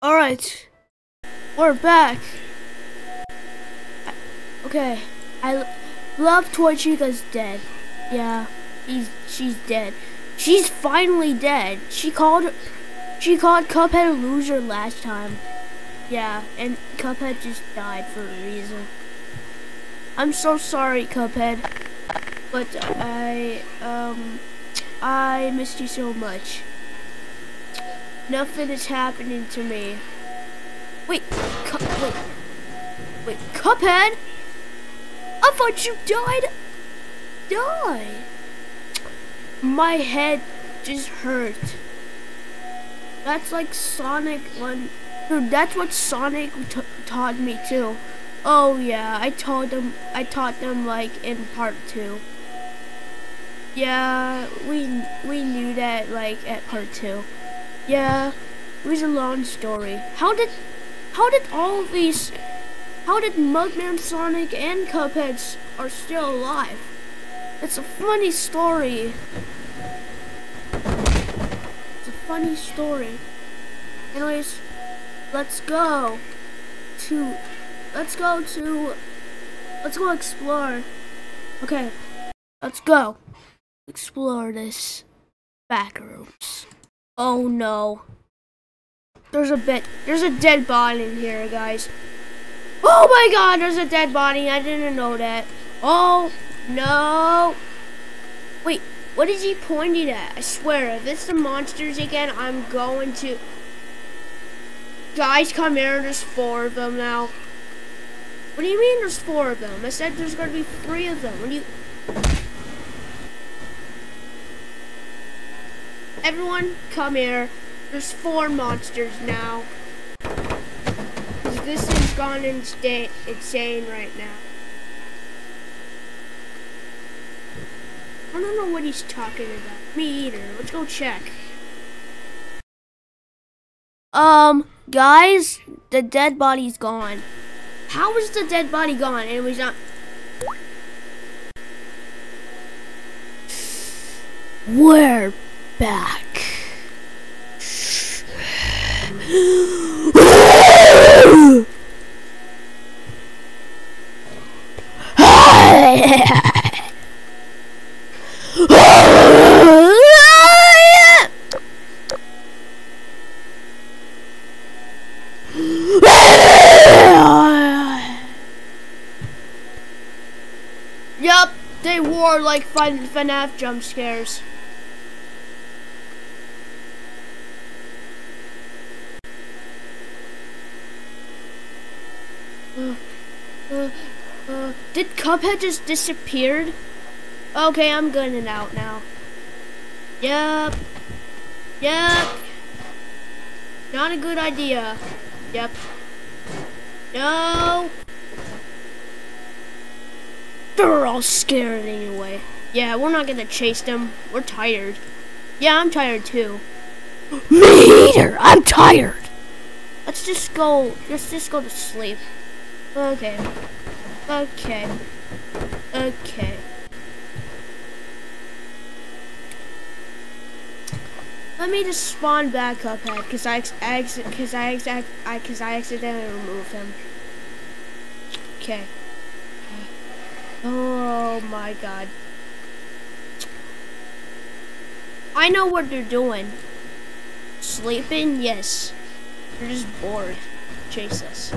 Alright. We're back. Okay. I love Toy Chica's dead. Yeah. She's she's dead. She's finally dead. She called she called Cuphead a loser last time. Yeah, and Cuphead just died for a reason. I'm so sorry, Cuphead. But I um I missed you so much. Nothing is happening to me. Wait, cu- wait, wait, Cuphead? I thought you died. Die. My head just hurt. That's like Sonic one. Dude, that's what Sonic t- taught me too. Oh yeah, I told them. I taught them like in part two. Yeah, we we knew that like at part two. Yeah, it was a long story. How did how did all of these how did Mugman, Sonic, and Cuphead are still alive? It's a funny story. It's a funny story. Anyways, let's go to let's go to let's go explore. Okay, let's go explore this Backrooms. Oh no. There's a bit there's a dead body in here, guys. Oh my god, there's a dead body. I didn't know that. Oh no. Wait, what is he pointing at? I swear, if it's the monsters again, I'm going to Guys, come here, there's four of them now. What do you mean there's four of them? I said there's gonna be three of them. What do you Everyone, come here. There's four monsters now. This has gone insta- insane right now. I don't know what he's talking about. Me either. Let's go check. Um, guys, the dead body's gone. How is the dead body gone? It was not. We're back. Yup, they wore like FNAF jump scares. Uh, uh, did Cuphead just disappeared? Okay, I'm going out now. Yep. Yep. Not a good idea. Yep. No. They're all scared anyway. Yeah, we're not gonna chase them. We're tired. Yeah, I'm tired too. Me either. I'm tired. Let's just go. Let's just go to sleep. Okay. Okay. Okay. Let me just spawn back Cuphead because I I exact I because I accidentally removed him. Okay. Oh my god. I know what they're doing. Sleeping? Yes. They're just bored. Chase us.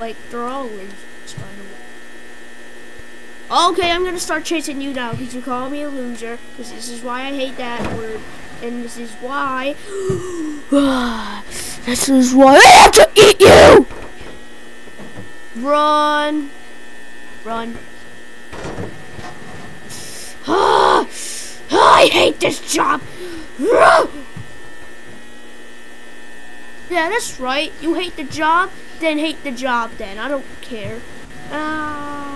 Like, they're all losers, by the way. Okay, I'm gonna start chasing you now because you call me a loser. Because this is why I hate that word. And this is why. this is why I have to eat you! Run. Run. Ah, I hate this job. Yeah, that's right. You hate the job, then hate the job then. I don't care. Ah.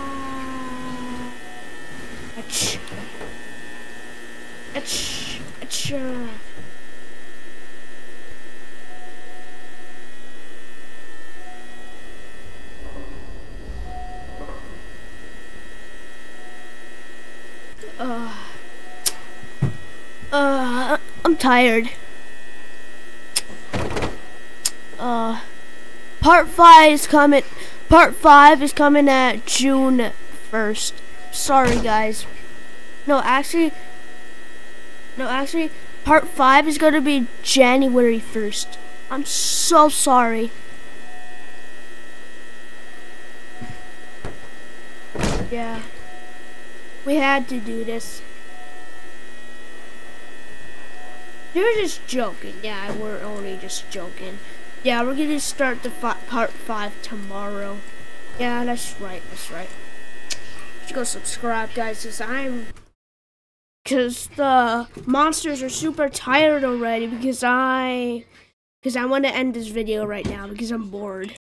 Ach. Ach. Ach. Uh, uh, I'm tired. Uh, uh, part five is coming. Part five is coming at June first. Sorry, guys. No, actually, no, actually, part five is gonna be January first. I'm so sorry. Yeah. We had to do this. You're just joking. Yeah, we're only just joking. Yeah, we're gonna start the fi part five tomorrow. Yeah, that's right. That's right. Just go subscribe, guys, cause I'm, cause the monsters are super tired already. Because I, because I want to end this video right now because I'm bored.